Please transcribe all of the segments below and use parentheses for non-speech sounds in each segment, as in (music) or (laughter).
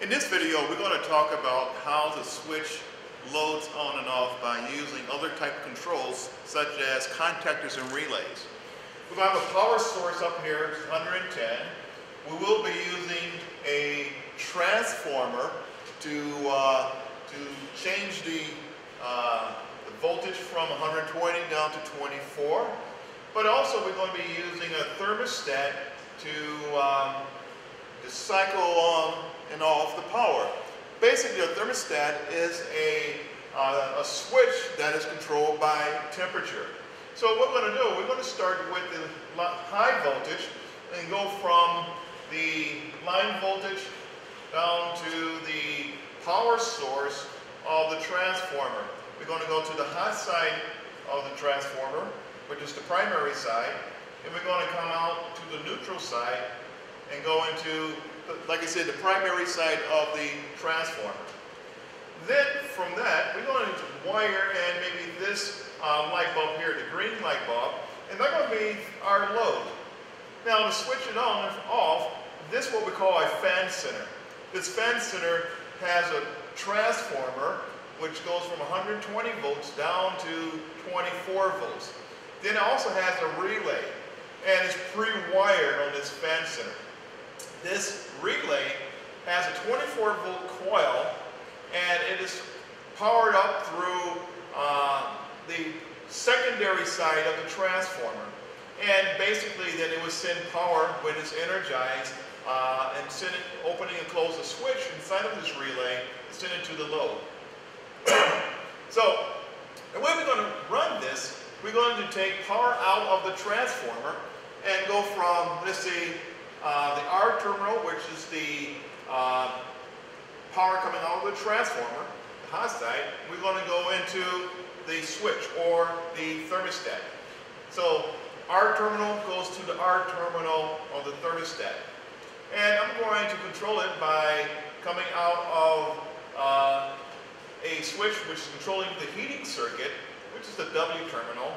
In this video, we're going to talk about how to switch loads on and off by using other type of controls such as contactors and relays. We're have a power source up here, 110. We will be using a transformer to, uh, to change the, uh, the voltage from 120 down to 24. But also we're going to be using a thermostat to, um, to cycle on and off the power. Basically, a thermostat is a, uh, a switch that is controlled by temperature. So what we're going to do, we're going to start with the high voltage and go from the line voltage down to the power source of the transformer. We're going to go to the hot side of the transformer, which is the primary side, and we're going to come out to the neutral side and go into like I said, the primary side of the transformer. Then from that, we're going to wire and maybe this uh, light bulb here, the green light bulb, and they're going to be our load. Now to switch it on and off, this is what we call a fan center. This fan center has a transformer which goes from 120 volts down to 24 volts. Then it also has a relay and it's pre-wired on this fan center. This relay has a 24 volt coil and it is powered up through uh, the secondary side of the transformer. And basically then it would send power when it's energized uh, and send it, opening and close the switch inside of this relay and send it to the load. (coughs) so the way we're going to run this, we're going to take power out of the transformer and go from, let's say, uh, the R terminal, which is the uh, power coming out of the transformer, the hot side, we're going to go into the switch or the thermostat. So R terminal goes to the R terminal of the thermostat. And I'm going to control it by coming out of uh, a switch which is controlling the heating circuit, which is the W terminal.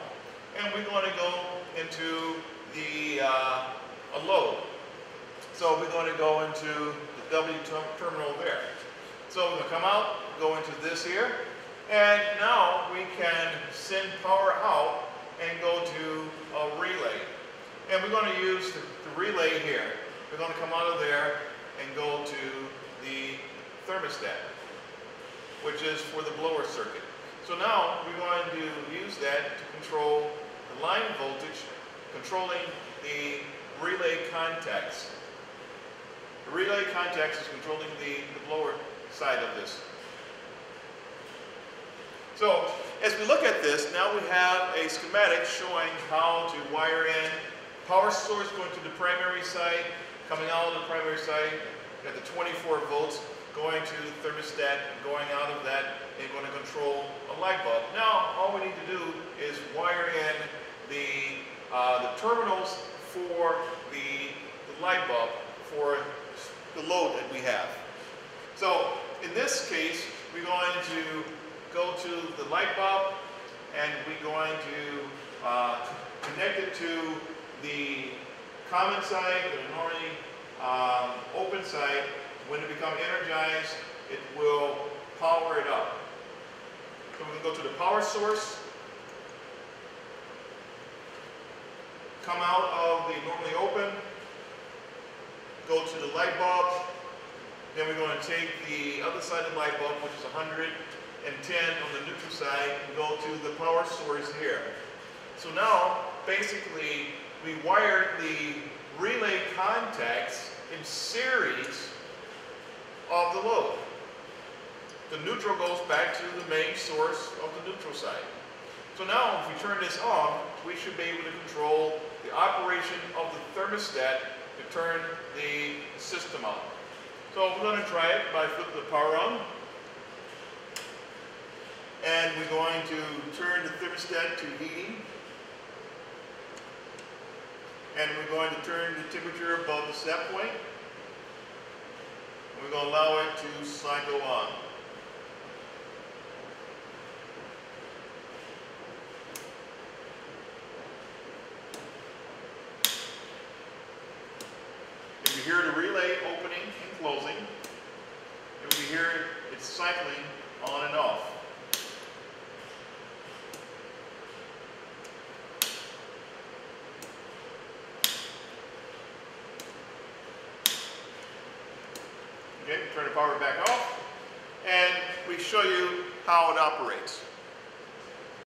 And we're going to go into the uh, a load. So we're going to go into the W terminal there. So we're going to come out, go into this here, and now we can send power out and go to a relay. And we're going to use the, relay here. We're going to come out of there and go to the thermostat, which is for the blower circuit. So now we're going to use that to control the line voltage, controlling the relay contacts. Relay contacts is controlling the, the blower side of this. So as we look at this, now we have a schematic showing how to wire in power source going to the primary side, coming out of the primary side, got the 24 volts going to the thermostat, going out of that, and going to control a light bulb. Now, all we need to do is wire in the, uh, the terminals for the, the light bulb for the load that we have. So in this case, we're going to go to the light bulb and we're going to uh, connect it to the common side, the normally um, open side. When it becomes energized, it will power it up. So we can go to the power source, come out of the normally open, go to the light bulb. Then we're going to take the other side of the light bulb, which is 110 on the neutral side, and go to the power source here. So now, basically, we wired the relay contacts in series of the load. The neutral goes back to the main source of the neutral side. So now, if we turn this on, we should be able to control the operation of the thermostat to turn the system on. So we're going to try it by flipping the power on. And we're going to turn the thermostat to heating. And we're going to turn the temperature above the set point. We're going to allow it to cycle on. you hear the relay opening and closing. Cycling on and off. Okay, turn the power back off, and we show you how it operates.